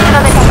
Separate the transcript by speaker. Speaker 1: Gracias.